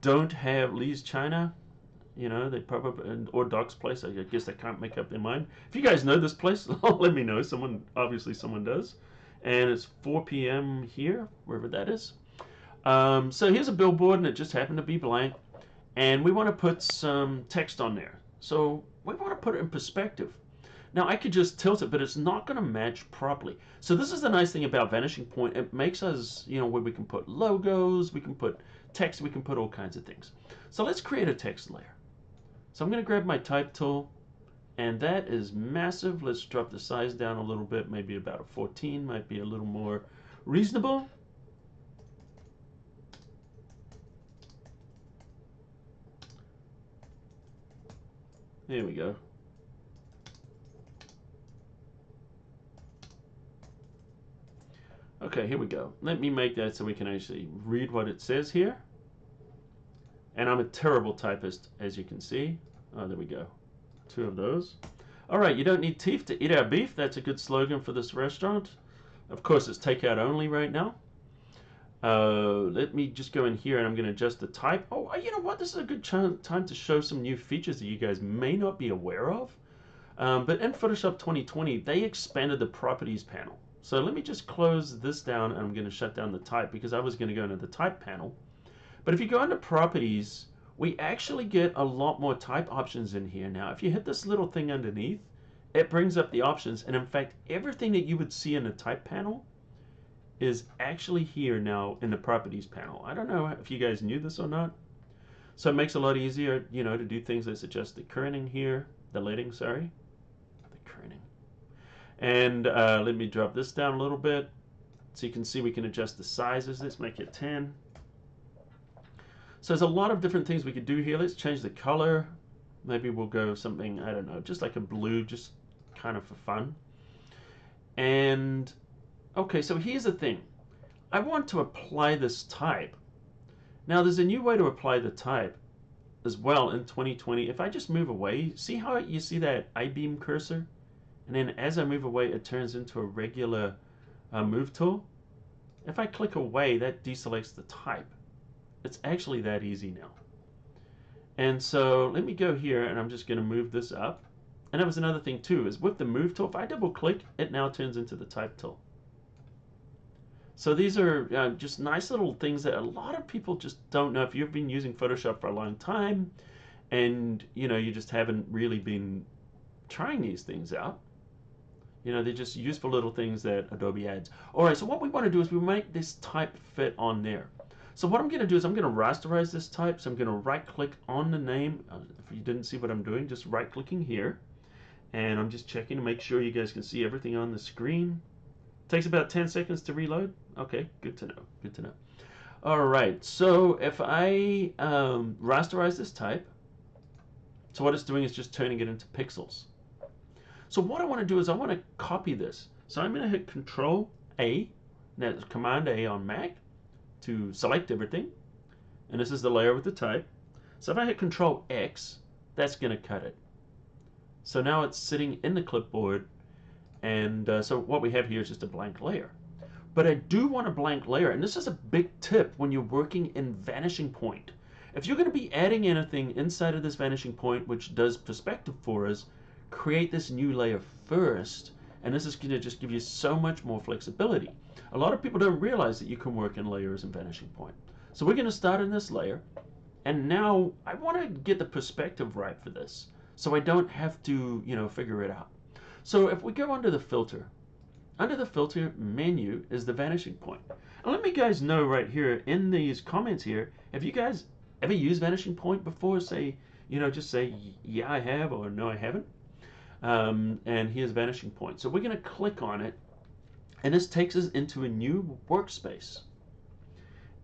don't have Lee's China. You know, they and, or Doc's Place. I guess they can't make up their mind. If you guys know this place, let me know. Someone, obviously, someone does. And it's 4 p.m. here, wherever that is. Um, so here's a billboard, and it just happened to be blank. And we want to put some text on there. So we want to put it in perspective. Now I could just tilt it, but it's not going to match properly. So this is the nice thing about Vanishing Point. It makes us, you know, where we can put logos, we can put text, we can put all kinds of things. So let's create a text layer. So I'm going to grab my type tool, and that is massive. Let's drop the size down a little bit, maybe about a 14, might be a little more reasonable. There we go. Okay, here we go. Let me make that so we can actually read what it says here. And I'm a terrible typist, as you can see. Oh, there we go. Two of those. All right, you don't need teeth to eat our beef. That's a good slogan for this restaurant. Of course, it's takeout only right now. Uh, let me just go in here and I'm going to adjust the type. Oh, you know what? This is a good time to show some new features that you guys may not be aware of. Um, but in Photoshop 2020, they expanded the properties panel. So let me just close this down and I'm going to shut down the type because I was going to go into the type panel. But if you go into properties, we actually get a lot more type options in here. Now, if you hit this little thing underneath, it brings up the options. And in fact, everything that you would see in the type panel is actually here now in the properties panel. I don't know if you guys knew this or not. So it makes it a lot easier, you know, to do things that suggest the kerning here, the lighting, sorry. And uh, let me drop this down a little bit. So you can see we can adjust the sizes. Let's make it 10. So there's a lot of different things we could do here. Let's change the color. Maybe we'll go something, I don't know, just like a blue, just kind of for fun. And, okay, so here's the thing. I want to apply this type. Now there's a new way to apply the type as well in 2020. If I just move away, see how you see that I-beam cursor? And then as I move away, it turns into a regular uh, move tool. If I click away, that deselects the type. It's actually that easy now. And so let me go here and I'm just going to move this up. And that was another thing too, is with the move tool, if I double click, it now turns into the type tool. So these are uh, just nice little things that a lot of people just don't know. If you've been using Photoshop for a long time and you know you just haven't really been trying these things out, you know, they're just useful little things that Adobe adds. All right, so what we want to do is we make this type fit on there. So what I'm going to do is I'm going to rasterize this type. So I'm going to right click on the name. Uh, if you didn't see what I'm doing, just right clicking here. And I'm just checking to make sure you guys can see everything on the screen. Takes about 10 seconds to reload. Okay, good to know, good to know. All right, so if I um, rasterize this type, so what it's doing is just turning it into pixels. So what I want to do is I want to copy this. So I'm going to hit Control A, that's Command A on Mac to select everything. And this is the layer with the type. So if I hit Control X, that's going to cut it. So now it's sitting in the clipboard. And uh, so what we have here is just a blank layer. But I do want a blank layer. And this is a big tip when you're working in Vanishing Point. If you're going to be adding anything inside of this Vanishing Point, which does perspective for us, create this new layer first and this is going to just give you so much more flexibility. A lot of people don't realize that you can work in layers and Vanishing Point. So we're going to start in this layer and now I want to get the perspective right for this so I don't have to, you know, figure it out. So if we go under the filter, under the filter menu is the vanishing point. And let me guys know right here in these comments here, have you guys ever used vanishing point before? Say, you know, just say, yeah, I have, or no, I haven't um, and here's vanishing point. So we're going to click on it, and this takes us into a new workspace.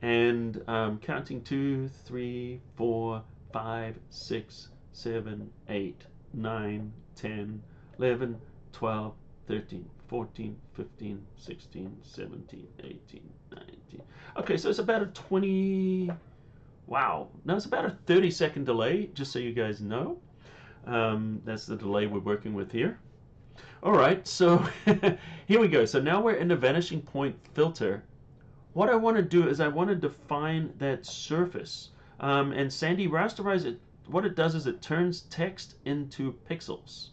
And um, counting two, three, four, five, six, seven, eight, nine, 10, 11, 12, 13, 14, 15, 16, 17, 18, 19. Okay, so it's about a 20, wow. No, it's about a 30 second delay, just so you guys know. Um, that's the delay we're working with here. All right, so here we go. So now we're in the vanishing point filter what I want to do is I want to define that surface. Um, and Sandy Rasterize, it, what it does is it turns text into pixels.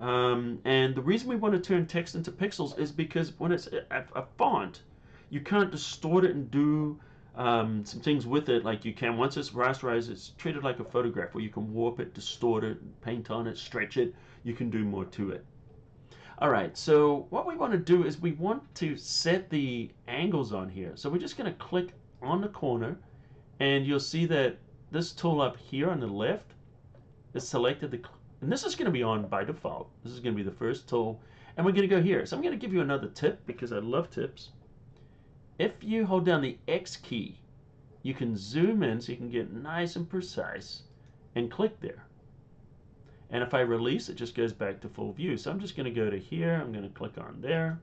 Um, and the reason we want to turn text into pixels is because when it's a, a font, you can't distort it and do um, some things with it like you can. Once it's rasterized, it's treated like a photograph where you can warp it, distort it, paint on it, stretch it. You can do more to it. All right, so what we want to do is we want to set the angles on here. So we're just going to click on the corner and you'll see that this tool up here on the left is selected the and this is going to be on by default. This is going to be the first tool and we're going to go here. So I'm going to give you another tip because I love tips. If you hold down the X key, you can zoom in so you can get nice and precise and click there. And if I release, it just goes back to full view. So I'm just going to go to here. I'm going to click on there.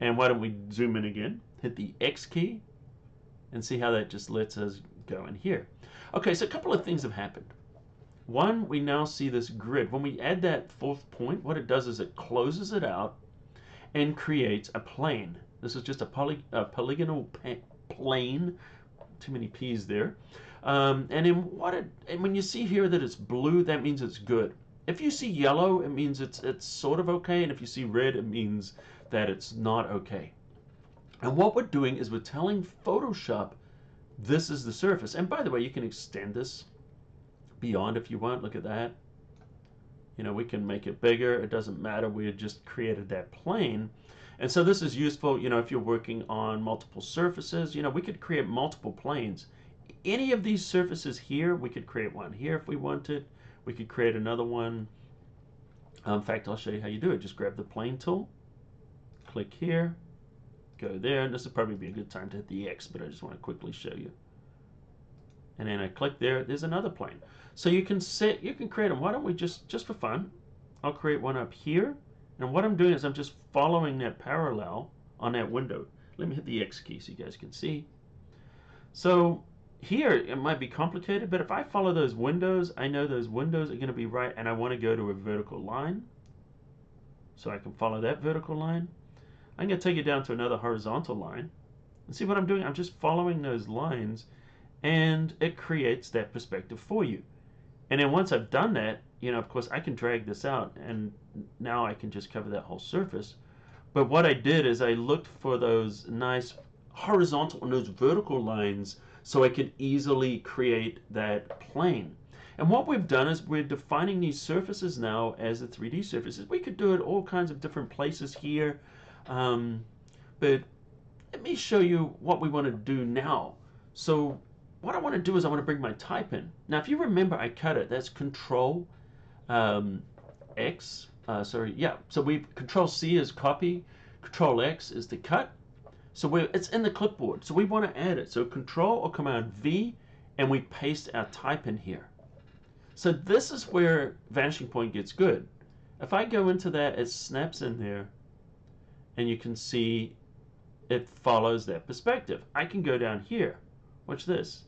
And why don't we zoom in again? Hit the X key and see how that just lets us go in here. Okay, so a couple of things have happened. One, we now see this grid. When we add that fourth point, what it does is it closes it out and creates a plane. This is just a, poly, a polygonal plane. Too many P's there. Um, and in what it, and when you see here that it's blue, that means it's good. If you see yellow, it means it's it's sort of okay, and if you see red, it means that it's not okay. And what we're doing is we're telling Photoshop this is the surface. And by the way, you can extend this beyond if you want. Look at that. You know, we can make it bigger. It doesn't matter. We just created that plane. And so this is useful, you know, if you're working on multiple surfaces. You know, we could create multiple planes any of these surfaces here, we could create one here if we wanted. We could create another one. Um, in fact, I'll show you how you do it. Just grab the plane tool, click here, go there. And this would probably be a good time to hit the X, but I just want to quickly show you. And then I click there, there's another plane. So you can set, you can create them. Why don't we just, just for fun, I'll create one up here. And what I'm doing is I'm just following that parallel on that window. Let me hit the X key so you guys can see. So here it might be complicated, but if I follow those windows, I know those windows are going to be right, and I want to go to a vertical line. So I can follow that vertical line. I'm going to take it down to another horizontal line. And see what I'm doing? I'm just following those lines, and it creates that perspective for you. And then once I've done that, you know, of course, I can drag this out, and now I can just cover that whole surface. But what I did is I looked for those nice horizontal and those vertical lines so I could easily create that plane. And what we've done is we're defining these surfaces now as the 3D surfaces. We could do it all kinds of different places here, um, but let me show you what we want to do now. So what I want to do is I want to bring my type in. Now, if you remember, I cut it. That's Control um, X. Uh, sorry, yeah. So we Control C is copy, Control X is the cut, so we it's in the clipboard. So we want to add it. So Control or Command V, and we paste our type in here. So this is where Vanishing Point gets good. If I go into that, it snaps in there, and you can see it follows that perspective. I can go down here. Watch this.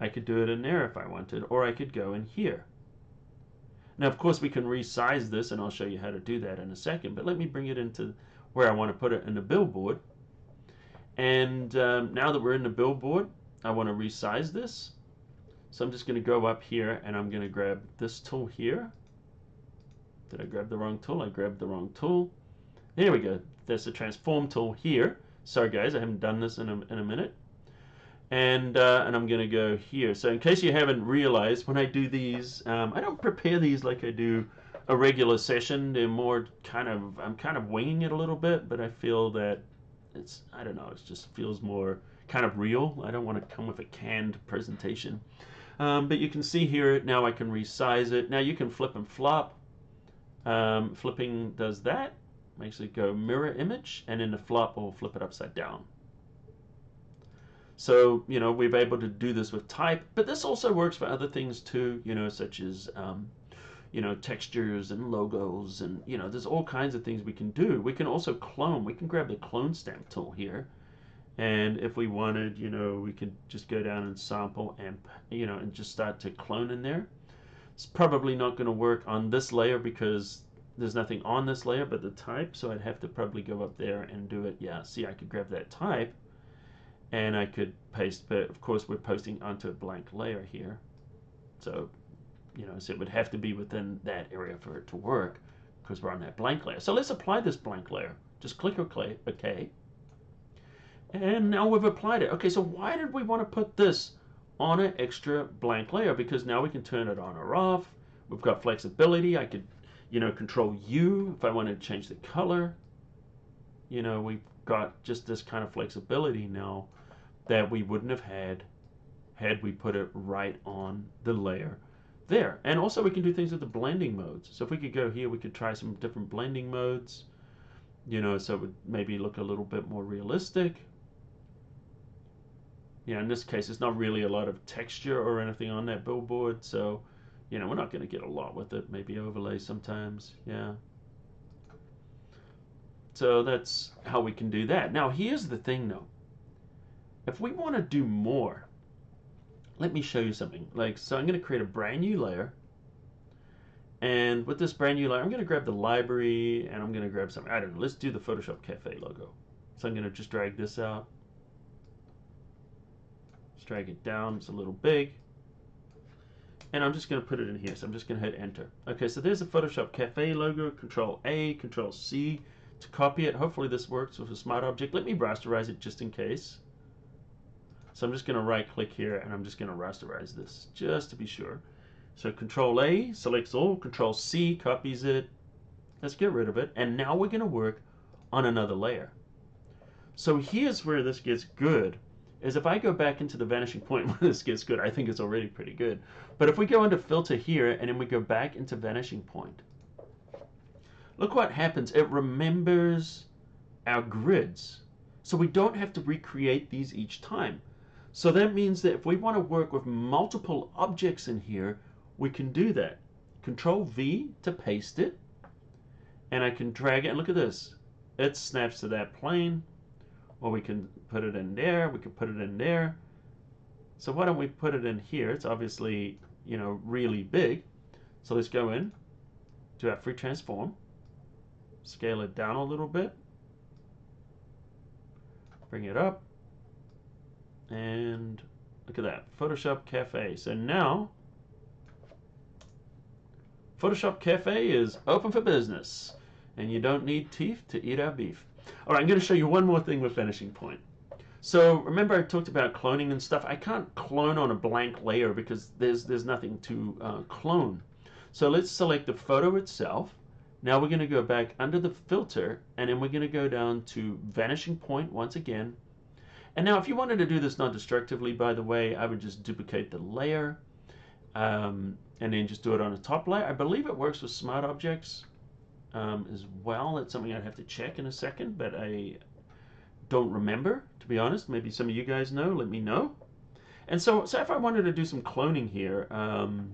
I could do it in there if I wanted, or I could go in here. Now, of course, we can resize this, and I'll show you how to do that in a second, but let me bring it into where I want to put it in the billboard. And um, now that we're in the billboard, I want to resize this. So I'm just going to go up here and I'm going to grab this tool here. Did I grab the wrong tool? I grabbed the wrong tool. There we go. There's the transform tool here. Sorry guys, I haven't done this in a, in a minute. And, uh, and I'm going to go here. So in case you haven't realized, when I do these, um, I don't prepare these like I do a regular session. They're more kind of, I'm kind of winging it a little bit, but I feel that it's I don't know. It just feels more kind of real. I don't want to come with a canned presentation. Um, but you can see here now I can resize it. Now you can flip and flop. Um, flipping does that, makes it go mirror image, and in the flop will flip it upside down. So, you know, we're able to do this with type, but this also works for other things too, you know, such as um, you know, textures and logos and, you know, there's all kinds of things we can do. We can also clone. We can grab the clone stamp tool here. And if we wanted, you know, we could just go down and sample and, you know, and just start to clone in there. It's probably not going to work on this layer because there's nothing on this layer but the type, so I'd have to probably go up there and do it. Yeah, see, I could grab that type and I could paste, but of course we're posting onto a blank layer here. So, you know, so it would have to be within that area for it to work because we're on that blank layer. So let's apply this blank layer. Just click OK. Okay. And now we've applied it. Okay, so why did we want to put this on an extra blank layer? Because now we can turn it on or off. We've got flexibility. I could, you know, control U if I wanted to change the color. You know, we've got just this kind of flexibility now that we wouldn't have had had we put it right on the layer there. And also we can do things with the blending modes. So if we could go here, we could try some different blending modes, you know, so it would maybe look a little bit more realistic. Yeah, in this case, it's not really a lot of texture or anything on that billboard, so, you know, we're not going to get a lot with it. Maybe overlay sometimes, yeah. So that's how we can do that. Now, here's the thing, though. If we want to do more, let me show you something. Like, so I'm going to create a brand new layer. And with this brand new layer, I'm going to grab the library and I'm going to grab some, I don't know, let's do the Photoshop Cafe logo. So I'm going to just drag this out. Drag it down, it's a little big. And I'm just going to put it in here. So I'm just going to hit enter. Okay, so there's the Photoshop Cafe logo, Control A, Control C to copy it. Hopefully this works with a smart object. Let me rasterize it just in case. So I'm just going to right click here and I'm just going to rasterize this just to be sure. So Control A selects all, Control C copies it. Let's get rid of it. And now we're going to work on another layer. So here's where this gets good is if I go back into the vanishing point where this gets good, I think it's already pretty good. But if we go into filter here and then we go back into vanishing point, look what happens. It remembers our grids. So we don't have to recreate these each time. So that means that if we want to work with multiple objects in here, we can do that. Control V to paste it. And I can drag it. And look at this. It snaps to that plane. Or we can put it in there. We can put it in there. So why don't we put it in here? It's obviously, you know, really big. So let's go in to our free transform. Scale it down a little bit. Bring it up. And look at that, Photoshop Cafe. So now, Photoshop Cafe is open for business. And you don't need teeth to eat our beef. All right, I'm going to show you one more thing with Vanishing Point. So remember I talked about cloning and stuff. I can't clone on a blank layer because there's, there's nothing to uh, clone. So let's select the photo itself. Now we're going to go back under the filter and then we're going to go down to Vanishing Point once again and now if you wanted to do this non-destructively, by the way, I would just duplicate the layer um, and then just do it on the top layer. I believe it works with smart objects um, as well. That's something I'd have to check in a second, but I don't remember, to be honest. Maybe some of you guys know, let me know. And so, so if I wanted to do some cloning here, um,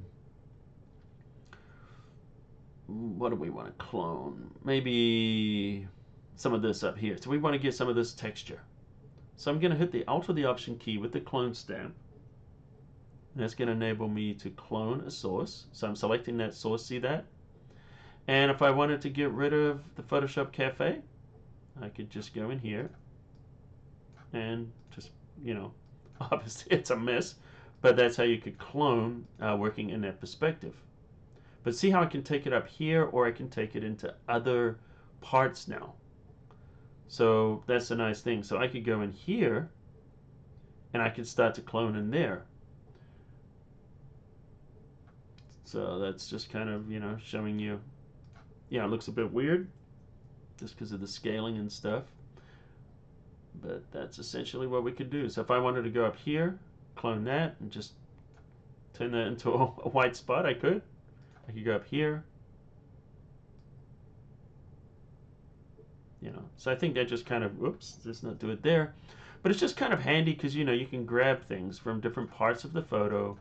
what do we want to clone? Maybe some of this up here. So we want to get some of this texture. So I'm going to hit the Alt or the Option key with the clone stamp. And that's going to enable me to clone a source. So I'm selecting that source, see that? And if I wanted to get rid of the Photoshop Cafe, I could just go in here and just, you know, obviously it's a mess, but that's how you could clone uh, working in that perspective. But see how I can take it up here or I can take it into other parts now. So that's a nice thing. So I could go in here and I could start to clone in there. So that's just kind of, you know, showing you, yeah, it looks a bit weird just because of the scaling and stuff. But that's essentially what we could do. So if I wanted to go up here, clone that and just turn that into a, white spot, I could. I could go up here, you know. So I think that just kind of, whoops, let's not do it there. But it's just kind of handy because, you know, you can grab things from different parts of the photo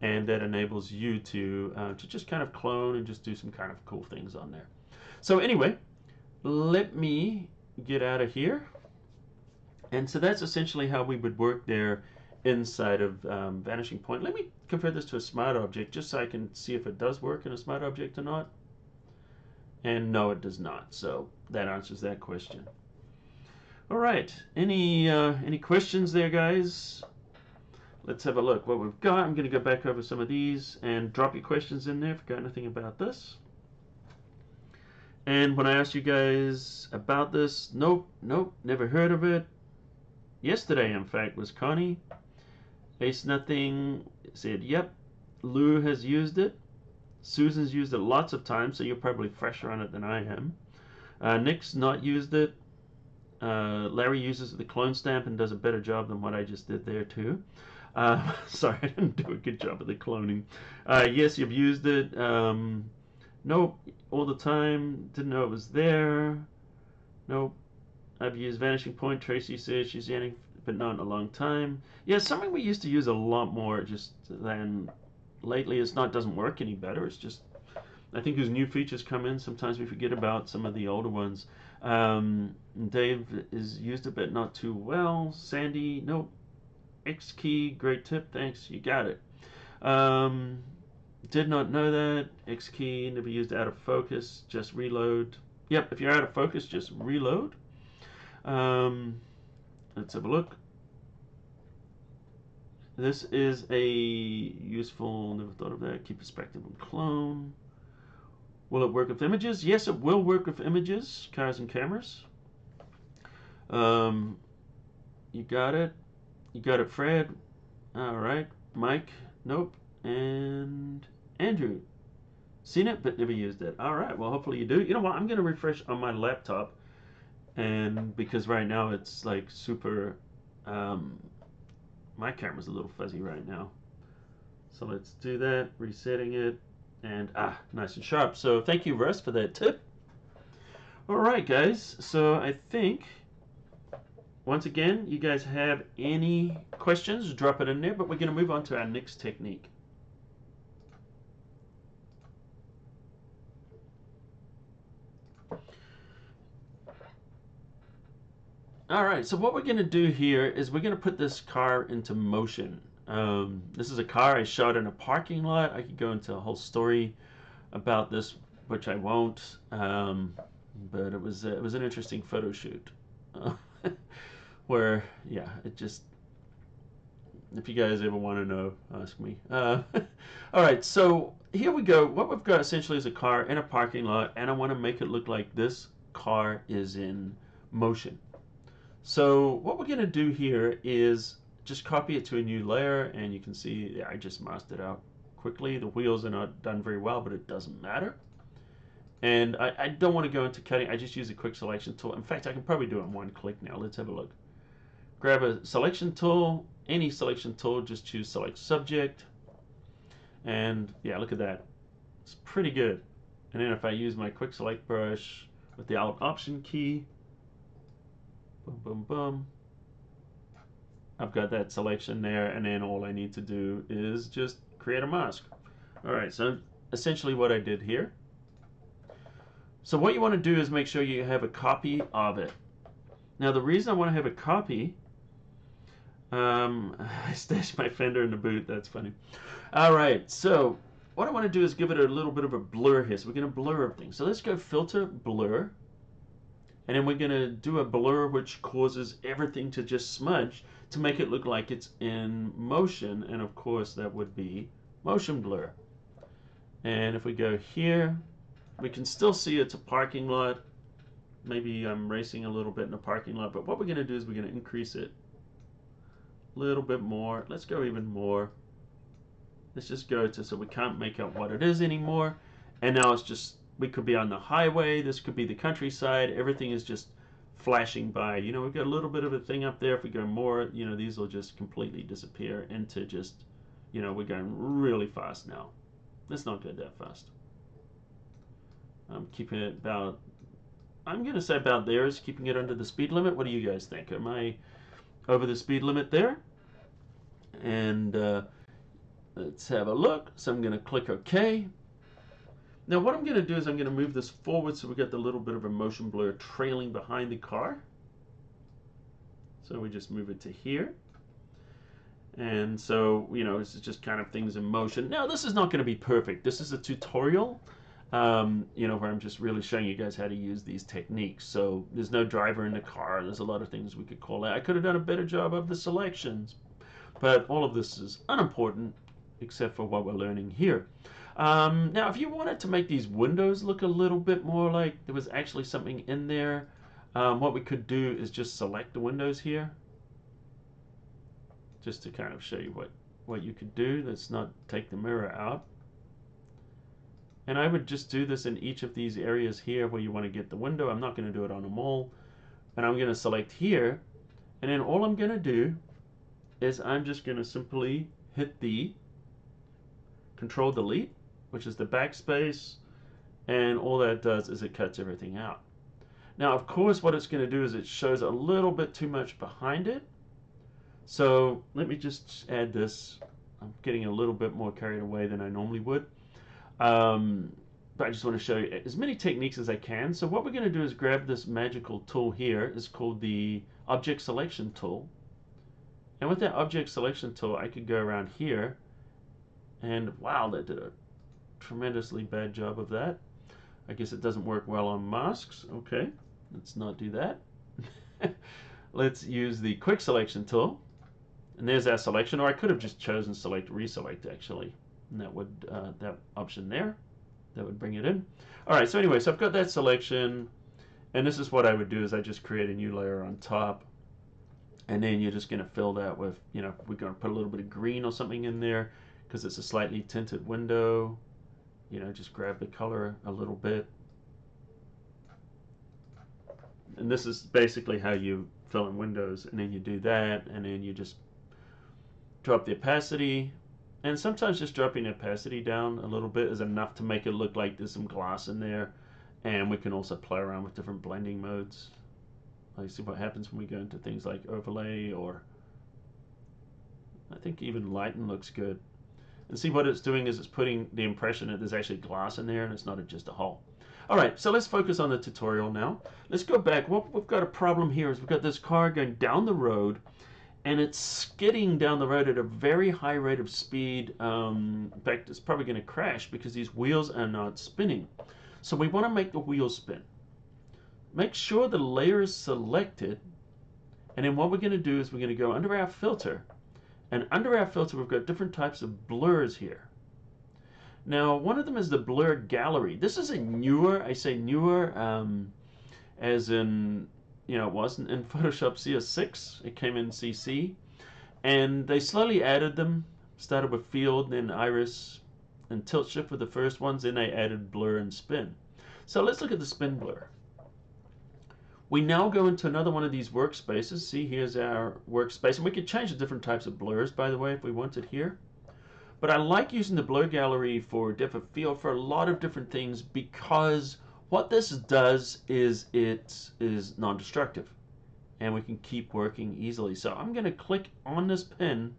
and that enables you to, uh, to just kind of clone and just do some kind of cool things on there. So anyway, let me get out of here. And so that's essentially how we would work there inside of um, Vanishing Point. Let me compare this to a smart object just so I can see if it does work in a smart object or not. And no, it does not. So that answers that question. All right. Any uh, any questions there, guys? Let's have a look what we've got. I'm going to go back over some of these and drop your questions in there got anything about this. And when I asked you guys about this, nope, nope, never heard of it. Yesterday, in fact, was Connie. Ace Nothing said, yep, Lou has used it. Susan's used it lots of times, so you're probably fresher on it than I am. Uh, Nick's not used it. Uh, Larry uses the clone stamp and does a better job than what I just did there too. Uh, sorry, I didn't do a good job of the cloning. Uh, yes, you've used it. Um, nope, all the time. Didn't know it was there. Nope. I've used Vanishing Point. Tracy says she's using, but not in a long time. Yeah, something we used to use a lot more just than lately. It's not doesn't work any better. It's just I think as new features come in, sometimes we forget about some of the older ones. Um, Dave is used it, but not too well. Sandy, nope. X key, great tip, thanks, you got it. Um, did not know that. X key, never used out of focus, just reload. Yep, if you're out of focus, just reload. Um, let's have a look. This is a useful, never thought of that, keep perspective and clone. Will it work with images? Yes, it will work with images, cars and cameras. Um, you got it. You got it, Fred. All right. Mike, nope. And Andrew, seen it but never used it. All right. Well, hopefully you do. You know what? I'm going to refresh on my laptop. And because right now it's like super, um, my camera's a little fuzzy right now. So let's do that, resetting it and ah, nice and sharp. So thank you, Russ, for that tip. All right, guys. So I think once again, you guys have any questions, drop it in there. But we're going to move on to our next technique. All right, so what we're going to do here is we're going to put this car into motion. Um, this is a car I shot in a parking lot. I could go into a whole story about this, which I won't. Um, but it was uh, it was an interesting photo shoot, uh, where yeah, it just. If you guys ever want to know, ask me. Uh, all right, so here we go. What we've got essentially is a car in a parking lot, and I want to make it look like this car is in motion. So what we're going to do here is just copy it to a new layer and you can see yeah, I just masked it out quickly. The wheels are not done very well, but it doesn't matter. And I, I don't want to go into cutting. I just use a quick selection tool. In fact, I can probably do it in one click now. Let's have a look. Grab a selection tool, any selection tool, just choose select subject. And yeah, look at that. It's pretty good. And then if I use my quick select brush with the alt option key, boom, boom, boom, I've got that selection there and then all I need to do is just create a mask. Alright, so essentially what I did here. So what you want to do is make sure you have a copy of it. Now the reason I want to have a copy, um, I stashed my fender in the boot, that's funny. Alright, so what I want to do is give it a little bit of a blur here. So we're going to blur everything. So let's go filter, blur. And then we're going to do a blur which causes everything to just smudge to make it look like it's in motion. And of course, that would be motion blur. And if we go here, we can still see it's a parking lot. Maybe I'm racing a little bit in a parking lot, but what we're going to do is we're going to increase it a little bit more. Let's go even more. Let's just go to so we can't make out what it is anymore. And now it's just, we could be on the highway. This could be the countryside. Everything is just flashing by. You know, we've got a little bit of a thing up there. If we go more, you know, these will just completely disappear into just, you know, we're going really fast now. Let's not go that fast. I'm keeping it about, I'm going to say about there is keeping it under the speed limit. What do you guys think? Am I over the speed limit there? And uh, let's have a look. So I'm going to click OK. Now what I'm going to do is I'm going to move this forward so we get the little bit of a motion blur trailing behind the car. So we just move it to here. And so, you know, this is just kind of things in motion. Now, this is not going to be perfect. This is a tutorial. Um, you know, where I'm just really showing you guys how to use these techniques. So there's no driver in the car. There's a lot of things we could call out. I could have done a better job of the selections, but all of this is unimportant except for what we're learning here. Um, now, if you wanted to make these windows look a little bit more like there was actually something in there, um, what we could do is just select the windows here, just to kind of show you what, what you could do. Let's not take the mirror out. And I would just do this in each of these areas here where you want to get the window. I'm not going to do it on them all. And I'm going to select here. And then all I'm going to do is I'm just going to simply hit the Control Delete, which is the backspace. And all that does is it cuts everything out. Now, of course, what it's going to do is it shows a little bit too much behind it. So let me just add this. I'm getting a little bit more carried away than I normally would. Um, but I just want to show you as many techniques as I can. So what we're going to do is grab this magical tool here. It's called the Object Selection Tool. And with that Object Selection Tool, I could go around here. And wow, that did a tremendously bad job of that. I guess it doesn't work well on masks. Okay, let's not do that. let's use the Quick Selection Tool. And there's our selection, or I could have just chosen Select Reselect actually and that would uh, that option there that would bring it in all right so anyway so I've got that selection and this is what I would do is I just create a new layer on top and then you're just going to fill that with you know we're going to put a little bit of green or something in there because it's a slightly tinted window you know just grab the color a little bit and this is basically how you fill in windows and then you do that and then you just drop the opacity and sometimes just dropping opacity down a little bit is enough to make it look like there's some glass in there. And we can also play around with different blending modes. Like see what happens when we go into things like overlay or I think even lighten looks good. And see what it's doing is it's putting the impression that there's actually glass in there and it's not just a hole. All right, so let's focus on the tutorial now. Let's go back. What we've got a problem here is we've got this car going down the road and it's skidding down the road at a very high rate of speed. Um, in fact, it's probably going to crash because these wheels are not spinning. So we want to make the wheels spin. Make sure the layer is selected. And then what we're going to do is we're going to go under our filter. And under our filter, we've got different types of blurs here. Now, one of them is the blur gallery. This is a newer, I say newer, um, as in you know, it wasn't in Photoshop CS6. It came in CC. And they slowly added them. Started with field, then iris, and tilt shift were the first ones. Then they added blur and spin. So let's look at the spin blur. We now go into another one of these workspaces. See, here's our workspace. And we could change the different types of blurs, by the way, if we wanted here. But I like using the blur gallery for depth of field for a lot of different things because what this does is it is non-destructive and we can keep working easily. So I'm going to click on this pin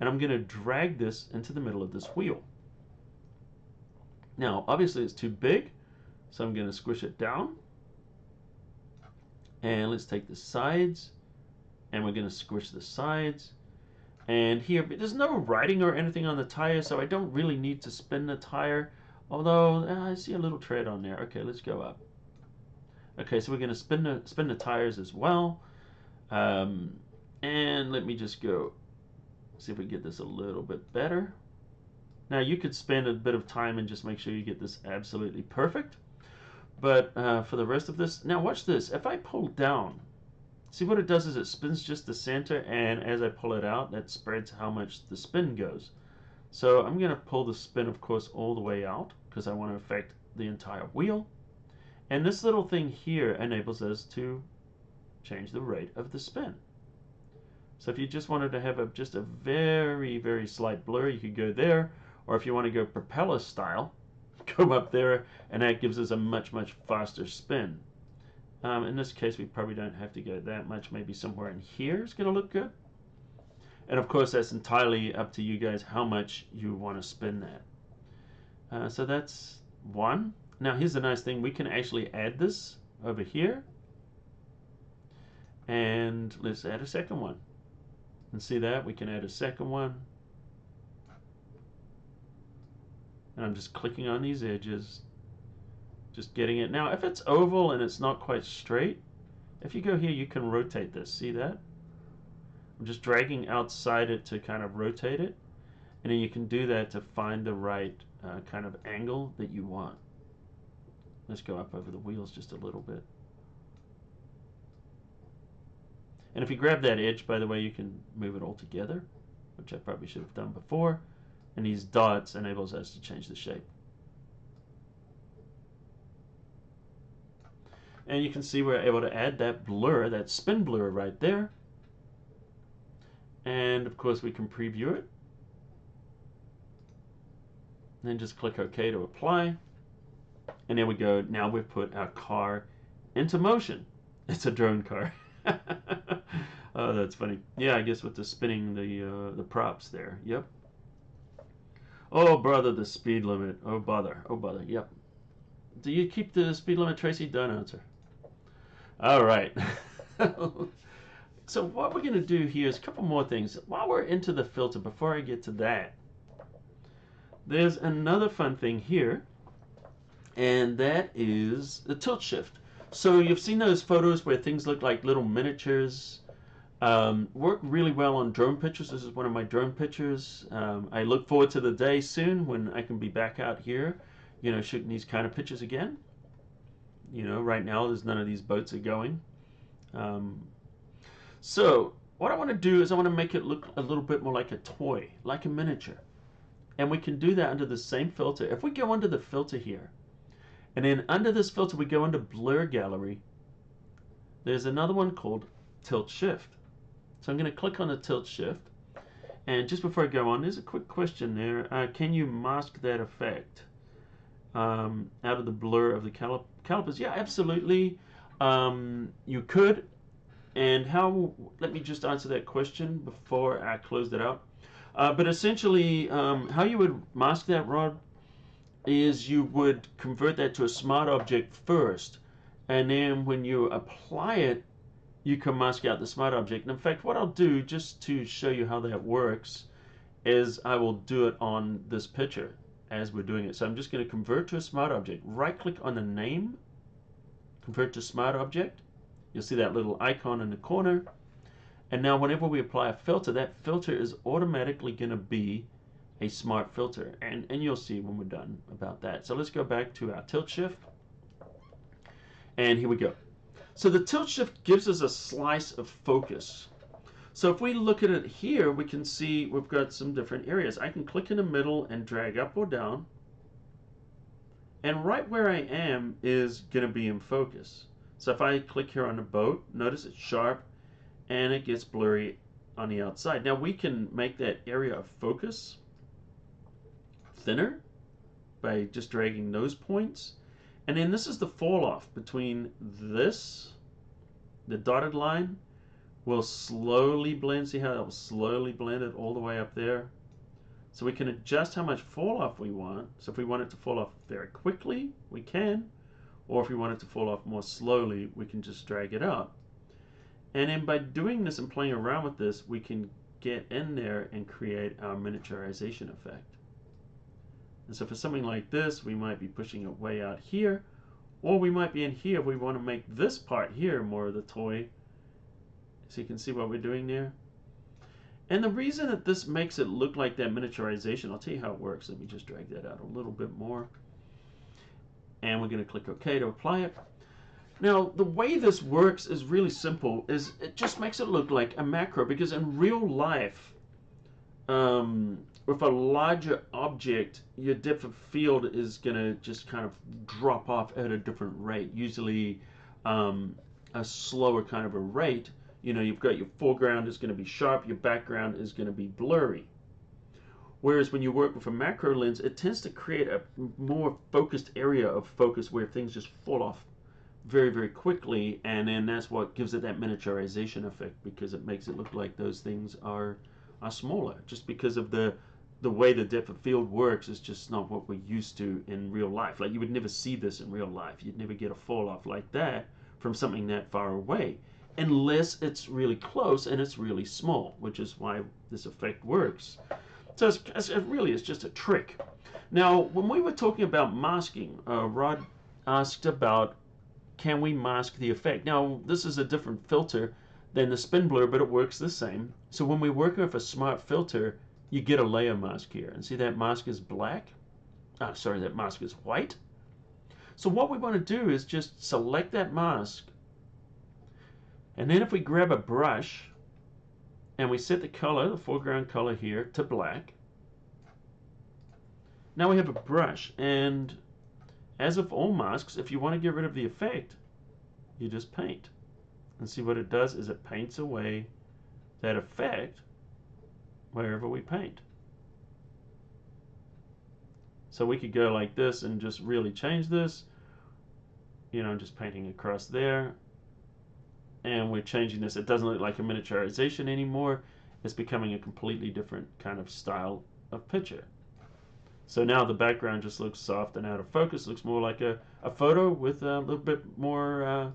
and I'm going to drag this into the middle of this wheel. Now obviously it's too big so I'm going to squish it down and let's take the sides and we're going to squish the sides and here there's no writing or anything on the tire so I don't really need to spin the tire Although, uh, I see a little tread on there. Okay, let's go up. Okay, so we're to spin the, spin the tires as well. Um, and let me just go see if we get this a little bit better. Now you could spend a bit of time and just make sure you get this absolutely perfect. But uh, for the rest of this, now watch this. If I pull down, see what it does is it spins just the center and as I pull it out, that spreads how much the spin goes. So I'm going to pull the spin, of course, all the way out because I want to affect the entire wheel. And this little thing here enables us to change the rate of the spin. So if you just wanted to have a, just a very, very slight blur, you could go there. Or if you want to go propeller style, go up there, and that gives us a much, much faster spin. Um, in this case, we probably don't have to go that much. Maybe somewhere in here is going to look good. And of course, that's entirely up to you guys how much you want to spin that. Uh, so that's one. Now here's the nice thing, we can actually add this over here. And let's add a second one. And see that? We can add a second one. And I'm just clicking on these edges. Just getting it. Now, if it's oval and it's not quite straight, if you go here, you can rotate this. See that? I'm just dragging outside it to kind of rotate it. And then you can do that to find the right uh, kind of angle that you want. Let's go up over the wheels just a little bit. And if you grab that edge, by the way, you can move it all together, which I probably should have done before. And these dots enables us to change the shape. And you can see we're able to add that blur, that spin blur right there. And of course we can preview it. Then just click OK to apply. And there we go. Now we've put our car into motion. It's a drone car. oh, that's funny. Yeah, I guess with the spinning the uh, the props there. Yep. Oh, brother, the speed limit. Oh, bother. Oh, bother. Yep. Do you keep the speed limit, Tracy? Don't answer. All right. so what we're going to do here is a couple more things. While we're into the filter, before I get to that, there's another fun thing here, and that is the tilt shift. So you've seen those photos where things look like little miniatures. Um, work really well on drone pictures. This is one of my drone pictures. Um, I look forward to the day soon when I can be back out here, you know, shooting these kind of pictures again. You know, right now there's none of these boats are going. Um, so what I want to do is I want to make it look a little bit more like a toy, like a miniature. And we can do that under the same filter. If we go under the filter here, and then under this filter we go into Blur Gallery, there's another one called Tilt Shift. So I'm going to click on the Tilt Shift. And just before I go on, there's a quick question there. Uh, can you mask that effect um, out of the blur of the calip calipers? Yeah, absolutely. Um, you could. And how, let me just answer that question before I close that out. Uh, but essentially, um, how you would mask that Rod is you would convert that to a smart object first. And then when you apply it, you can mask out the smart object. And in fact, what I'll do, just to show you how that works, is I will do it on this picture as we're doing it. So I'm just going to convert to a smart object. Right click on the name, convert to smart object. You'll see that little icon in the corner. And now whenever we apply a filter, that filter is automatically going to be a smart filter. And, and you'll see when we're done about that. So let's go back to our tilt shift. And here we go. So the tilt shift gives us a slice of focus. So if we look at it here, we can see we've got some different areas. I can click in the middle and drag up or down. And right where I am is going to be in focus. So if I click here on the boat, notice it's sharp and it gets blurry on the outside. Now we can make that area of focus thinner by just dragging those points. And then this is the fall off between this, the dotted line, will slowly blend. See how that will slowly blend it all the way up there? So we can adjust how much fall off we want. So if we want it to fall off very quickly, we can or if we want it to fall off more slowly, we can just drag it out. And then by doing this and playing around with this, we can get in there and create our miniaturization effect. And so for something like this, we might be pushing it way out here, or we might be in here. If we want to make this part here more of the toy. So you can see what we're doing there. And the reason that this makes it look like that miniaturization, I'll tell you how it works. Let me just drag that out a little bit more and we're going to click OK to apply it. Now, the way this works is really simple. Is It just makes it look like a macro because in real life, um, with a larger object, your depth of field is going to just kind of drop off at a different rate, usually um, a slower kind of a rate. You know, you've got your foreground is going to be sharp, your background is going to be blurry. Whereas when you work with a macro lens, it tends to create a more focused area of focus where things just fall off very, very quickly. And then that's what gives it that miniaturization effect because it makes it look like those things are, are smaller. Just because of the, the way the depth of field works is just not what we're used to in real life. Like you would never see this in real life. You'd never get a fall off like that from something that far away unless it's really close and it's really small, which is why this effect works. So it's, it really is just a trick. Now, when we were talking about masking, uh, Rod asked about can we mask the effect. Now, this is a different filter than the spin blur, but it works the same. So when we work with a smart filter, you get a layer mask here. And see that mask is black? Ah, sorry, that mask is white. So what we want to do is just select that mask. And then if we grab a brush and we set the color, the foreground color here, to black. Now we have a brush and as of all masks, if you want to get rid of the effect, you just paint. And see what it does is it paints away that effect wherever we paint. So we could go like this and just really change this. You know, just painting across there. And we're changing this. It doesn't look like a miniaturization anymore. It's becoming a completely different kind of style of picture. So now the background just looks soft and out of focus. Looks more like a, a photo with a little bit more uh,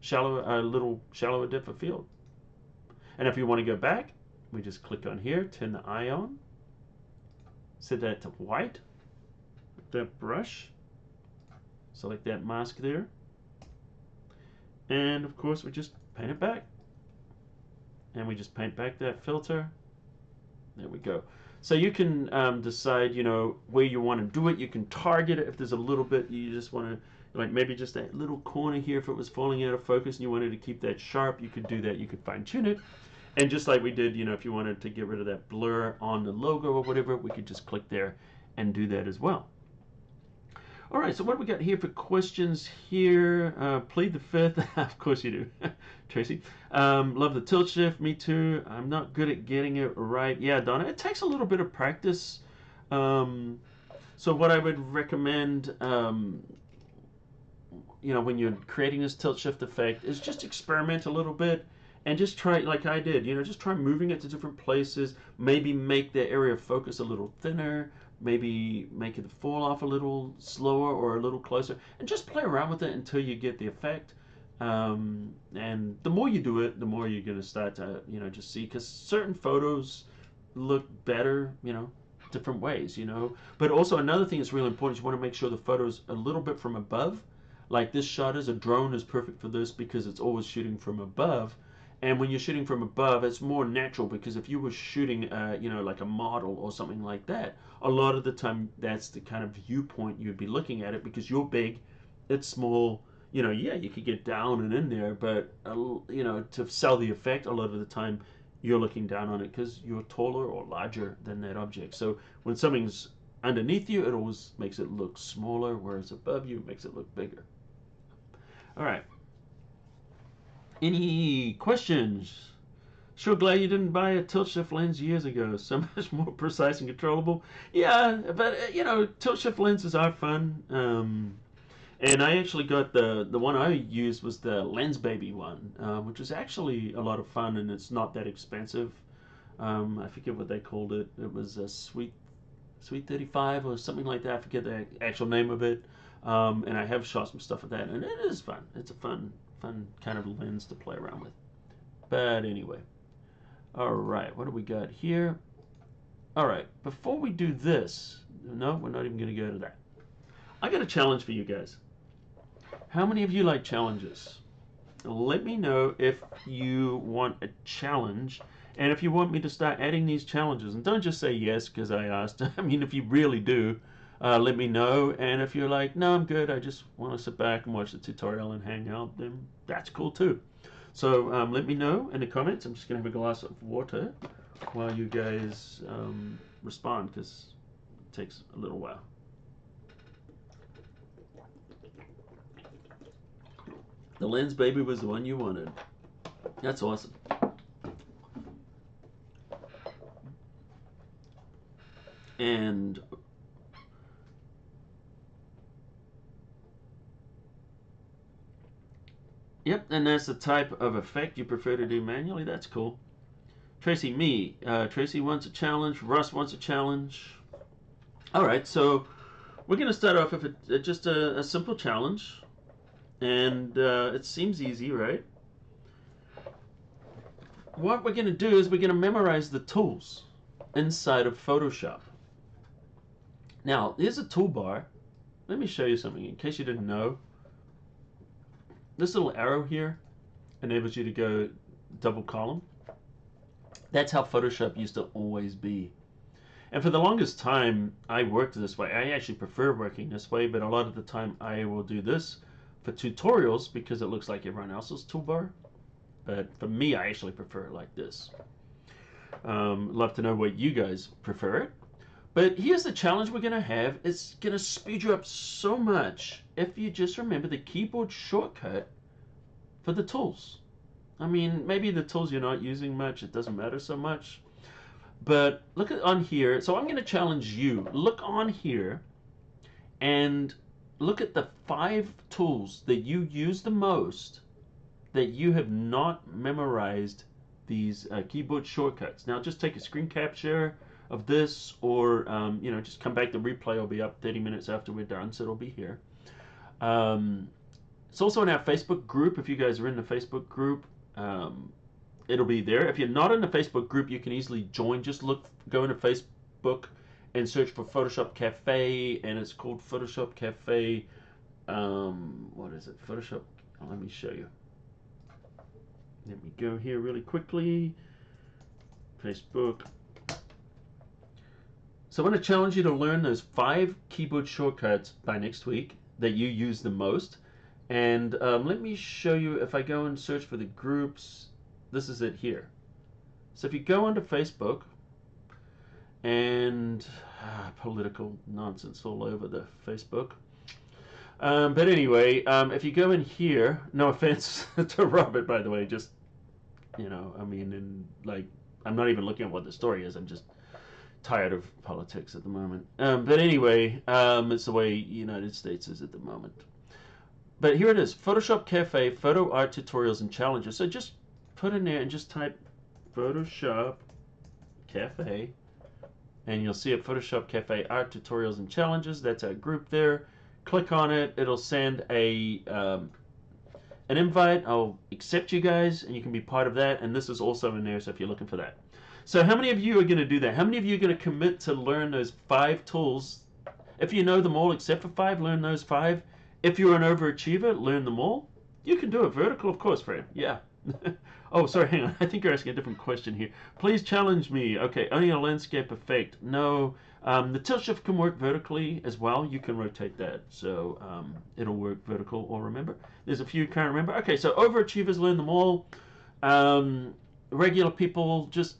shallow, a little shallower depth of field. And if you want to go back, we just click on here, turn the eye on, set that to white, that brush, select that mask there, and of course we just paint it back. And we just paint back that filter. There we go. So you can um, decide, you know, where you want to do it. You can target it if there's a little bit you just want to like maybe just that little corner here if it was falling out of focus and you wanted to keep that sharp you could do that you could fine tune it and just like we did you know if you wanted to get rid of that blur on the logo or whatever we could just click there and do that as well. All right so what we got here for questions here uh, plead the fifth. Of course you do tracy. Um, love the tilt shift me too. I'm not good at getting it right. Yeah donna it takes a little bit of practice. Um, so what I would recommend um, you know, when you're creating this tilt shift effect is just experiment a little bit and just try, like I did, you know, just try moving it to different places. Maybe make the area of focus a little thinner. Maybe make it fall off a little slower or a little closer. And just play around with it until you get the effect. Um, and the more you do it, the more you're going to start to, you know, just see. Because certain photos look better, you know, different ways, you know. But also another thing that's really important is you want to make sure the photo's a little bit from above like this shot is a drone is perfect for this because it's always shooting from above. And when you're shooting from above, it's more natural because if you were shooting, uh, you know, like a model or something like that, a lot of the time that's the kind of viewpoint you'd be looking at it because you're big, it's small. You know, yeah, you could get down and in there, but uh, you know, to sell the effect, a lot of the time you're looking down on it because you're taller or larger than that object. So when something's underneath you, it always makes it look smaller, whereas above you, it makes it look bigger. All right. Any questions? Sure glad you didn't buy a tilt shift lens years ago. So much more precise and controllable. Yeah, but uh, you know, tilt shift lenses are fun. Um, and I actually got the the one I used was the Lensbaby one, uh, which was actually a lot of fun and it's not that expensive. Um, I forget what they called it. It was a sweet sweet 35 or something like that. I forget the actual name of it. Um, and I have shot some stuff with that, and it is fun. It's a fun, fun kind of lens to play around with. But anyway, all right, what do we got here? All right, before we do this, no, we're not even going to go to that. I got a challenge for you guys. How many of you like challenges? Let me know if you want a challenge and if you want me to start adding these challenges. And don't just say yes because I asked. I mean, if you really do, uh, let me know. And if you're like, no, I'm good, I just want to sit back and watch the tutorial and hang out, then that's cool too. So um, let me know in the comments. I'm just going to have a glass of water while you guys um, respond because it takes a little while. The Lensbaby was the one you wanted. That's awesome. And Yep, and that's the type of effect you prefer to do manually. That's cool. Tracy, me. Uh, Tracy wants a challenge. Russ wants a challenge. All right, so we're going to start off with a, just a, a, simple challenge. And uh, it seems easy, right? What we're going to do is we're going to memorize the tools inside of Photoshop. Now, here's a toolbar let me show you something in case you didn't know. This little arrow here enables you to go double column. That's how Photoshop used to always be. And for the longest time, I worked this way. I actually prefer working this way, but a lot of the time I will do this for tutorials because it looks like everyone else's toolbar. But for me, I actually prefer it like this. Um, love to know what you guys prefer it. But here's the challenge we're going to have. It's going to speed you up so much if you just remember the keyboard shortcut for the tools. I mean, maybe the tools you're not using much, it doesn't matter so much. But look at on here. So I'm going to challenge you. Look on here and look at the five tools that you use the most that you have not memorized these uh, keyboard shortcuts. Now just take a screen capture of this or um, you know just come back. The replay will be up 30 minutes after we're done so it'll be here. Um, it's also in our facebook group. If you guys are in the facebook group um, it'll be there. If you're not in the facebook group you can easily join. Just look go into facebook and search for photoshop cafe and it's called photoshop cafe um, what is it? Photoshop let me show you. Let me go here really quickly. Facebook so I want to challenge you to learn those five keyboard shortcuts by next week that you use the most. And um, let me show you if I go and search for the groups, this is it here. So if you go onto Facebook and ah, political nonsense all over the Facebook. Um, but anyway, um, if you go in here, no offense to Robert, by the way, just, you know, I mean, like, I'm not even looking at what the story is. I'm just tired of politics at the moment. Um, but anyway, um, it's the way United States is at the moment. But here it is, Photoshop Cafe, photo art tutorials and challenges. So just put in there and just type Photoshop Cafe, and you'll see a Photoshop Cafe art tutorials and challenges. That's our group there. Click on it. It'll send a um, an invite. I'll accept you guys, and you can be part of that. And this is also in there, so if you're looking for that. So how many of you are going to do that? How many of you are going to commit to learn those five tools? If you know them all except for five, learn those five. If you're an overachiever, learn them all. You can do it vertical, of course, Fred. Yeah. oh, sorry, hang on. I think you're asking a different question here. Please challenge me. Okay, only a landscape effect. No, um, the tilt shift can work vertically as well. You can rotate that, so um, it'll work vertical or remember. There's a few you can't remember. Okay, so overachievers learn them all. Um, regular people just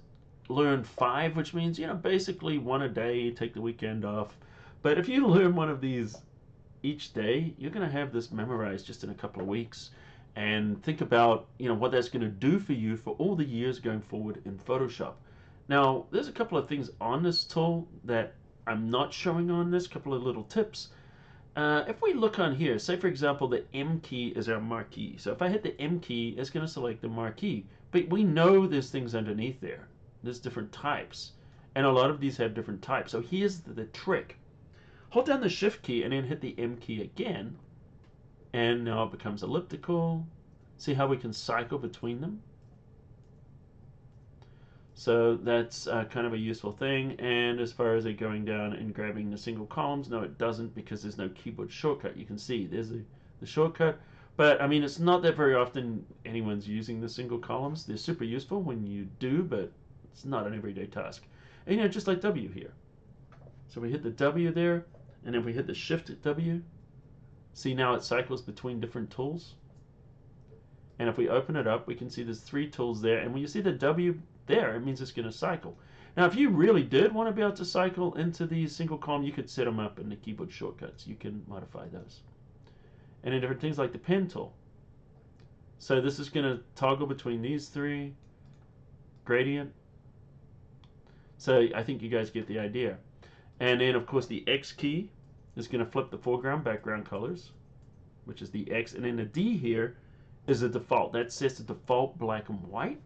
learn five, which means, you know, basically one a day, take the weekend off. But if you learn one of these each day, you're going to have this memorized just in a couple of weeks. And think about, you know, what that's going to do for you for all the years going forward in Photoshop. Now, there's a couple of things on this tool that I'm not showing on this, couple of little tips. Uh, if we look on here, say for example, the M key is our marquee. So if I hit the M key, it's going to select the marquee. But we know there's things underneath there. There's different types. And a lot of these have different types. So here's the, the trick. Hold down the shift key and then hit the M key again. And now it becomes elliptical. See how we can cycle between them? So that's uh, kind of a useful thing. And as far as it going down and grabbing the single columns, no, it doesn't because there's no keyboard shortcut. You can see there's the, the shortcut. But I mean, it's not that very often anyone's using the single columns. They're super useful when you do, but it's not an everyday task. And you know, just like W here. So we hit the W there, and if we hit the Shift W, see now it cycles between different tools. And if we open it up, we can see there's three tools there. And when you see the W there, it means it's going to cycle. Now, if you really did want to be able to cycle into these single column, you could set them up in the keyboard shortcuts. You can modify those. And in different things like the pen tool. So this is going to toggle between these three, gradient, so I think you guys get the idea. And then, of course, the X key is going to flip the foreground background colors, which is the X. And then the D here is the default. That sets the default black and white.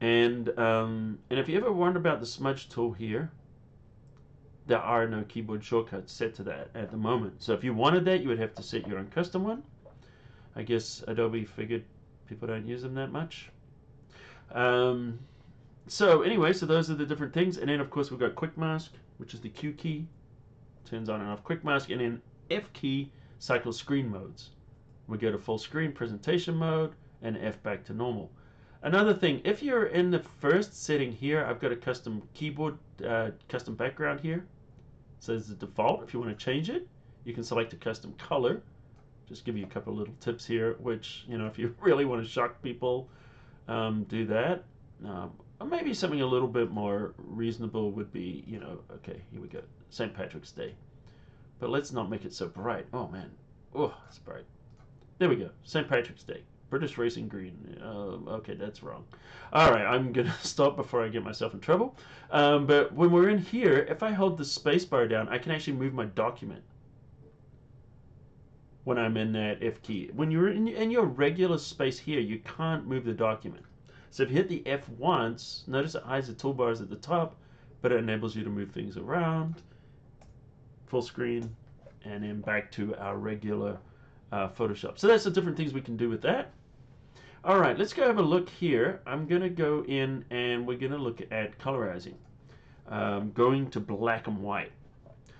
And, um, and if you ever wonder about the smudge tool here, there are no keyboard shortcuts set to that at the moment. So if you wanted that, you would have to set your own custom one. I guess Adobe figured people don't use them that much. Um, so anyway, so those are the different things. And then of course we've got quick mask, which is the Q key. turns on and off quick mask, and then F key cycles screen modes. We go to full screen presentation mode and F back to normal. Another thing, if you're in the first setting here, I've got a custom keyboard, uh, custom background here. So it's the default. If you want to change it, you can select a custom color. Just give you a couple little tips here, which, you know, if you really want to shock people, um, do that. Um, or maybe something a little bit more reasonable would be, you know, okay, here we go, St. Patrick's Day. But let's not make it so bright. Oh man, oh, it's bright. There we go, St. Patrick's Day. British Racing Green. Uh, okay, that's wrong. All right, I'm going to stop before I get myself in trouble. Um, but when we're in here, if I hold the space bar down, I can actually move my document when I'm in that F key. When you're in, in your regular space here, you can't move the document. So if you hit the F once, notice it hides the toolbars at the top, but it enables you to move things around, full screen, and then back to our regular uh, Photoshop. So that's the different things we can do with that. All right, let's go have a look here. I'm going to go in and we're going to look at colorizing, um, going to black and white.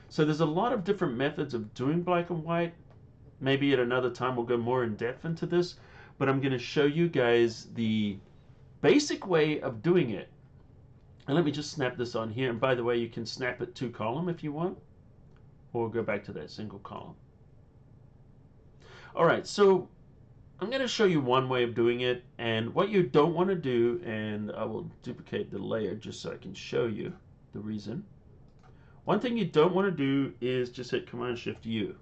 So there's a lot of different methods of doing black and white. Maybe at another time we'll go more in depth into this, but I'm going to show you guys the basic way of doing it. And let me just snap this on here. And by the way, you can snap it to column if you want, or go back to that single column. All right, so I'm going to show you one way of doing it and what you don't want to do and I will duplicate the layer just so I can show you the reason. One thing you don't want to do is just hit Command Shift U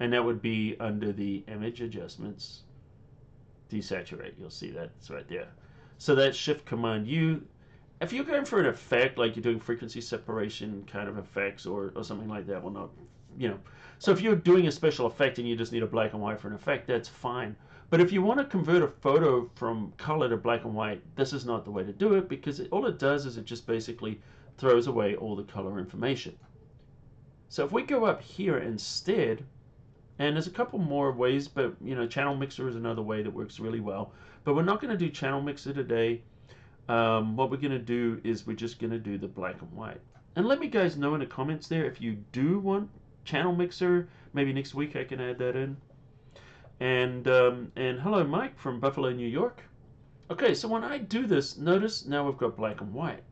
and that would be under the image adjustments desaturate. You'll see that. It's right there. So that Shift Command U. If you're going for an effect like you're doing frequency separation kind of effects or, or something like that well not you know. So if you're doing a special effect and you just need a black and white for an effect, that's fine. But if you want to convert a photo from color to black and white, this is not the way to do it because it, all it does is it just basically throws away all the color information. So if we go up here instead, and there's a couple more ways, but you know, channel mixer is another way that works really well. But we're not going to do channel mixer today. Um, what we're going to do is we're just going to do the black and white. And let me guys know in the comments there if you do want channel mixer. Maybe next week I can add that in. And um, and hello, Mike from Buffalo, New York. Okay, so when I do this, notice now we've got black and white.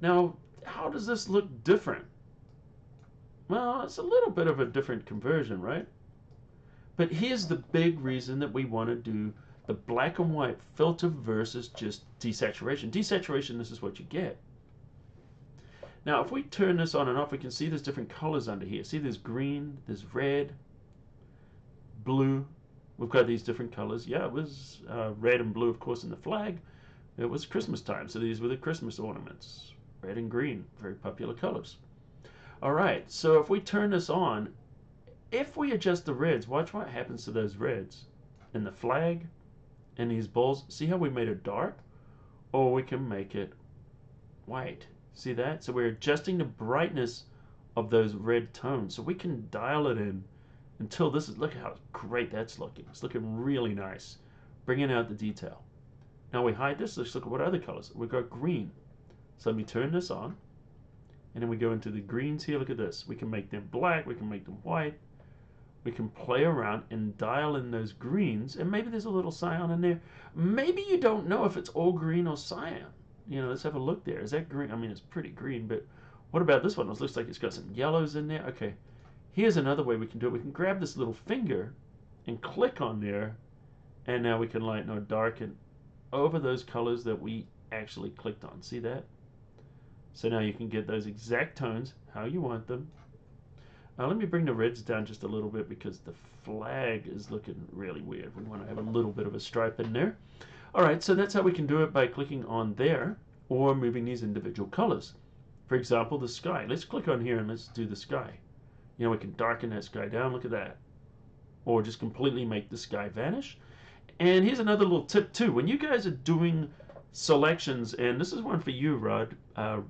Now, how does this look different? Well, it's a little bit of a different conversion, right? But here's the big reason that we want to do the black and white filter versus just desaturation. Desaturation, this is what you get. Now, if we turn this on and off, we can see there's different colors under here. See, there's green, there's red, blue. We've got these different colors. Yeah, it was uh, red and blue, of course, in the flag. It was Christmas time, so these were the Christmas ornaments. Red and green, very popular colors. All right, so if we turn this on, if we adjust the reds, watch what happens to those reds. and the flag, and these balls, see how we made it dark? Or we can make it white. See that? So we're adjusting the brightness of those red tones. So we can dial it in until this is, look how great that's looking. It's looking really nice. Bringing out the detail. Now we hide this. Let's look at what other colors. We've got green. So let me turn this on. And then we go into the greens here. Look at this. We can make them black. We can make them white. We can play around and dial in those greens. And maybe there's a little cyan in there. Maybe you don't know if it's all green or cyan you know, let's have a look there. Is that green? I mean, it's pretty green, but what about this one? It looks like it's got some yellows in there. Okay, here's another way we can do it. We can grab this little finger and click on there, and now we can lighten or darken over those colors that we actually clicked on. See that? So now you can get those exact tones how you want them. Now let me bring the reds down just a little bit because the flag is looking really weird. We want to have a little bit of a stripe in there. All right, so that's how we can do it by clicking on there or moving these individual colors. For example, the sky. Let's click on here and let's do the sky. You know, we can darken that sky down. Look at that. Or just completely make the sky vanish. And here's another little tip too. When you guys are doing selections, and this is one for you, Rod, uh,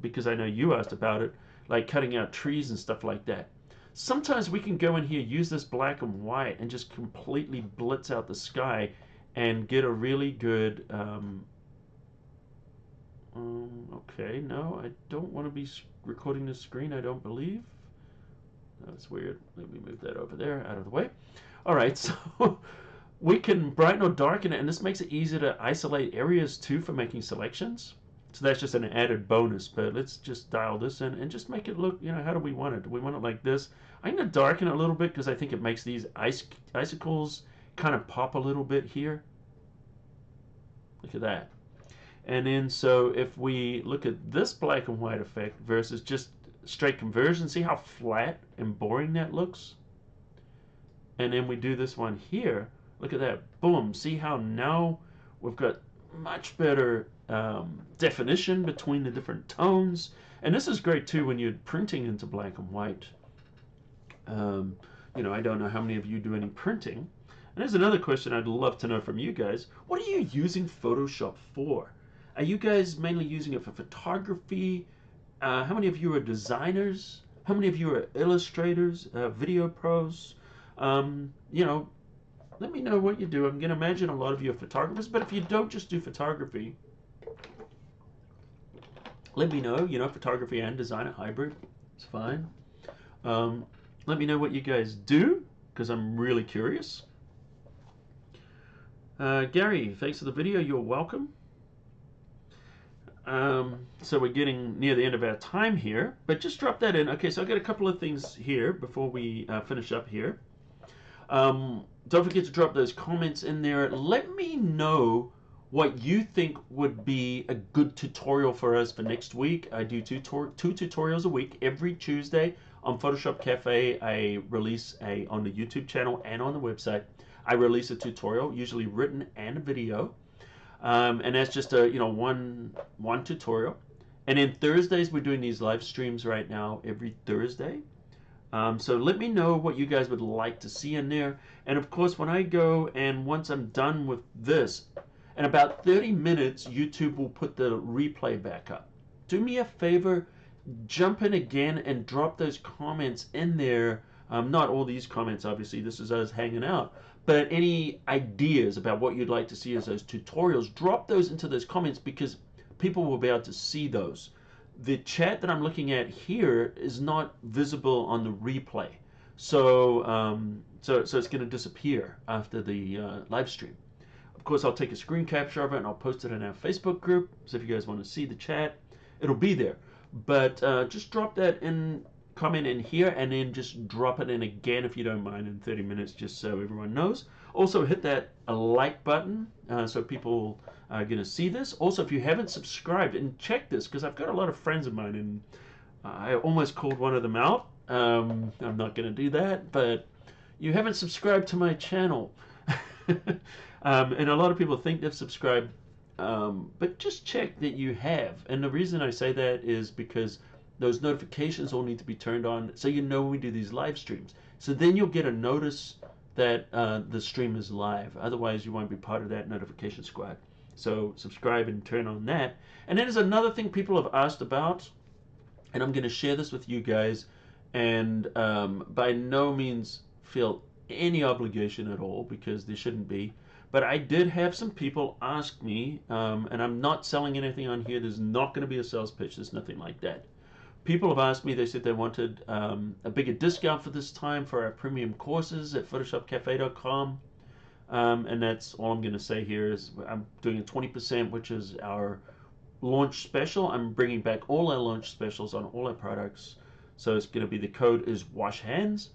because I know you asked about it, like cutting out trees and stuff like that. Sometimes we can go in here, use this black and white, and just completely blitz out the sky and get a really good um, Um, okay, no, I don't want to be recording this screen, I don't believe. That's weird. Let me move that over there, out of the way. All right, so we can brighten or darken it, and this makes it easier to isolate areas too for making selections. So that's just an added bonus, but let's just dial this in and just make it look, you know, how do we want it? Do we want it like this? I'm going to darken it a little bit because I think it makes these ice icicles kind of pop a little bit here. Look at that. And then so if we look at this black and white effect versus just straight conversion, see how flat and boring that looks? And then we do this one here. Look at that. Boom. See how now we've got much better um, definition between the different tones. And this is great too when you're printing into black and white. Um, you know, I don't know how many of you do any printing. And there's another question I'd love to know from you guys. What are you using Photoshop for? Are you guys mainly using it for photography? Uh, how many of you are designers? How many of you are illustrators, uh, video pros? Um, you know, let me know what you do. I'm going to imagine a lot of you are photographers, but if you don't just do photography, let me know. You know, photography and design a hybrid. It's fine. Um, let me know what you guys do, because I'm really curious. Uh, Gary, thanks for the video. You're welcome. Um, so we're getting near the end of our time here, but just drop that in. Okay, so I've got a couple of things here before we uh, finish up here. Um, don't forget to drop those comments in there. Let me know what you think would be a good tutorial for us for next week. I do two, two tutorials a week every Tuesday on Photoshop Cafe. I release a on the YouTube channel and on the website. I release a tutorial, usually written and a video, um, and that's just a you know one one tutorial. And then Thursdays we're doing these live streams right now every Thursday. Um, so let me know what you guys would like to see in there. And of course, when I go and once I'm done with this, in about 30 minutes, YouTube will put the replay back up. Do me a favor, jump in again and drop those comments in there. Um, not all these comments, obviously, this is us hanging out. But any ideas about what you'd like to see as those tutorials, drop those into those comments because people will be able to see those the chat that I'm looking at here is not visible on the replay. So, um, so, so it's going to disappear after the uh, live stream. Of course, I'll take a screen capture of it and I'll post it in our Facebook group. So if you guys want to see the chat, it'll be there. But uh, just drop that in, comment in here, and then just drop it in again if you don't mind in 30 minutes, just so everyone knows. Also, hit that a like button uh, so people are going to see this. Also, if you haven't subscribed, and check this because I've got a lot of friends of mine, and I almost called one of them out. Um, I'm not going to do that, but you haven't subscribed to my channel. um, and a lot of people think they've subscribed, um, but just check that you have. And the reason I say that is because those notifications all need to be turned on so you know when we do these live streams. So then you'll get a notice that uh, the stream is live. Otherwise, you won't be part of that notification squad. So subscribe and turn on that. And then there's another thing people have asked about, and I'm going to share this with you guys. And um, by no means feel any obligation at all because there shouldn't be. But I did have some people ask me, um, and I'm not selling anything on here. There's not going to be a sales pitch. There's nothing like that. People have asked me. They said they wanted um, a bigger discount for this time for our premium courses at PhotoshopCafe.com. Um, and that's all I'm going to say here is I'm doing a 20%, which is our launch special. I'm bringing back all our launch specials on all our products. So it's going to be the code is wash hands.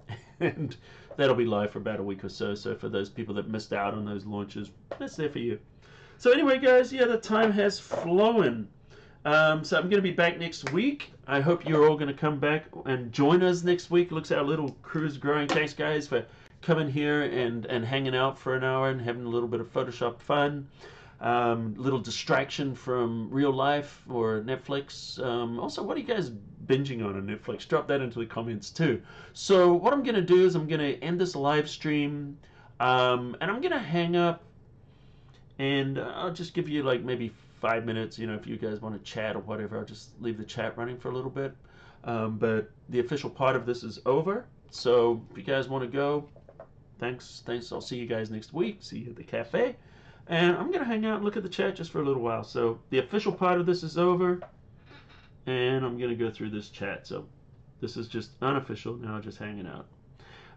and that'll be live for about a week or so. So for those people that missed out on those launches, that's there for you. So anyway, guys, yeah, the time has flown. Um, so I'm going to be back next week. I hope you're all going to come back and join us next week. Looks like our little crew's growing. Thanks, guys, for coming here and, and hanging out for an hour and having a little bit of Photoshop fun. Um, little distraction from real life or Netflix. Um, also, what are you guys binging on on Netflix? Drop that into the comments too. So, what I'm going to do is I'm going to end this live stream um, and I'm going to hang up and I'll just give you like maybe five minutes. You know, if you guys want to chat or whatever, I'll just leave the chat running for a little bit. Um, but the official part of this is over. So, if you guys want to go, thanks. Thanks. I'll see you guys next week. See you at the cafe. And I'm going to hang out and look at the chat just for a little while. So the official part of this is over. And I'm going to go through this chat. So this is just unofficial, now just hanging out.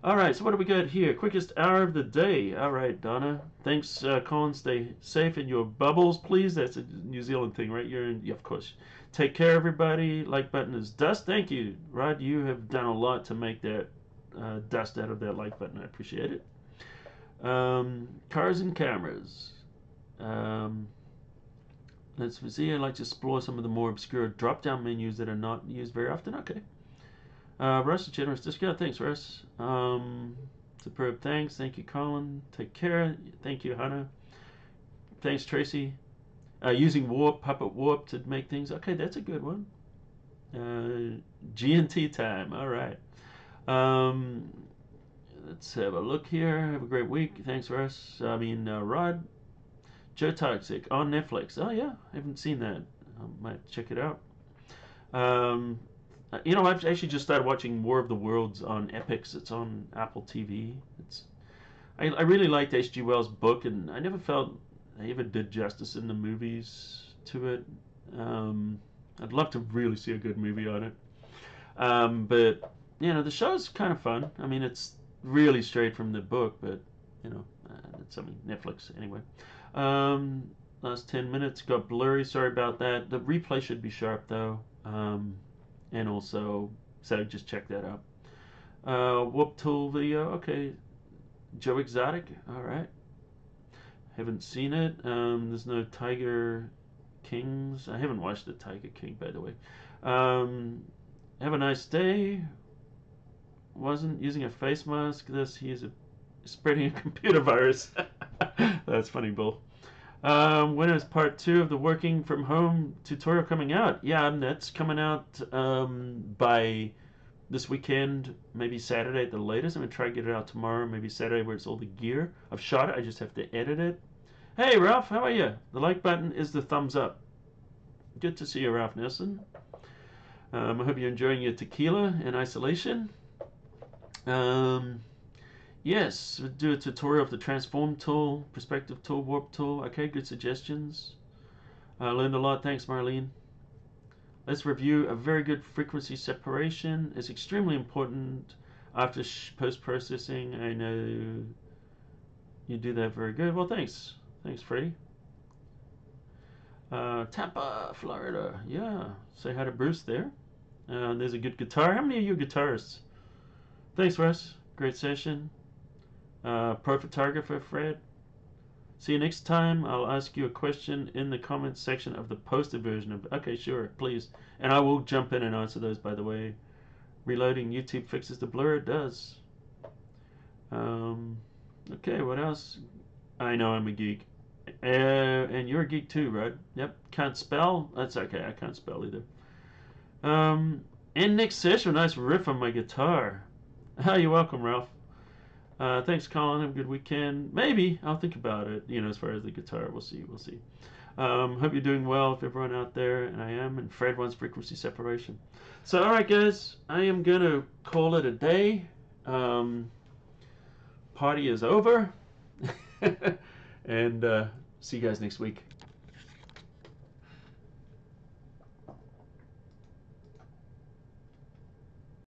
All right, so what do we got here? Quickest hour of the day. All right, Donna. Thanks, uh, Colin. Stay safe in your bubbles, please. That's a New Zealand thing, right? You're in, yeah, of course. Take care, everybody. Like button is dust. Thank you, Rod. You have done a lot to make that uh, dust out of that like button. I appreciate it. Um, cars and cameras. Um, let's see. I'd like to explore some of the more obscure drop-down menus that are not used very often. Okay. Uh, Russ, generous just discount. Thanks, Russ. Um, superb. Thanks. Thank you, Colin. Take care. Thank you, Hannah. Thanks, Tracy. Uh, using Warp, Puppet Warp to make things. Okay, that's a good one. Uh, GNT time. All right. Um, let's have a look here. Have a great week. Thanks, Russ. I mean, uh, Rod. Joe Exotic on Netflix. Oh, yeah. I haven't seen that. I might check it out. Um, uh, you know, I've actually just started watching War of the Worlds on Epix. It's on Apple TV. It's I, I really liked H.G. Wells' book, and I never felt I ever did justice in the movies to it. Um, I'd love to really see a good movie on it. Um, but you know, the show's kind of fun. I mean, it's really straight from the book, but you know, uh, it's mean Netflix anyway. Um, last ten minutes got blurry. Sorry about that. The replay should be sharp though. Um, and also so just check that out. Uh, Whoop Tool video, okay. Joe Exotic, all right. Haven't seen it. Um, there's no Tiger Kings. I haven't watched the Tiger King, by the way. Um, have a nice day. Wasn't using a face mask. This he's a, spreading a computer virus. That's funny, Bull. Um, when is part two of the working from home tutorial coming out? Yeah, that's coming out um, by this weekend, maybe Saturday at the latest. I'm gonna try to get it out tomorrow, maybe Saturday where it's all the gear. I've shot it, I just have to edit it. Hey Ralph, how are you? The like button is the thumbs up. Good to see you, Ralph Nelson. Um, I hope you're enjoying your tequila in isolation. Um, Yes, do a tutorial of the transform tool, perspective tool, warp tool. Okay, good suggestions. I uh, learned a lot. Thanks, Marlene. Let's review a very good frequency separation. It's extremely important after post-processing. I know you do that very good. Well, thanks. Thanks, Freddie. Uh, Tampa, Florida. Yeah. Say hi to Bruce there. Uh, there's a good guitar. How many of you guitarists? Thanks, Russ. Great session. Uh, pro photographer Fred. See you next time. I'll ask you a question in the comments section of the posted version of. Okay, sure, please. And I will jump in and answer those. By the way, reloading YouTube fixes the blur. It does. Um, okay, what else? I know I'm a geek. Uh, and you're a geek too, right? Yep. Can't spell? That's okay. I can't spell either. Um, and next session, nice riff on my guitar. Ah, you're welcome, Ralph. Uh, thanks, Colin. Have a good weekend. Maybe I'll think about it. You know, as far as the guitar, we'll see. We'll see. Um, hope you're doing well. If everyone out there, and I am, and Fred wants frequency separation. So, all right, guys, I am gonna call it a day. Um, party is over, and uh, see you guys next week.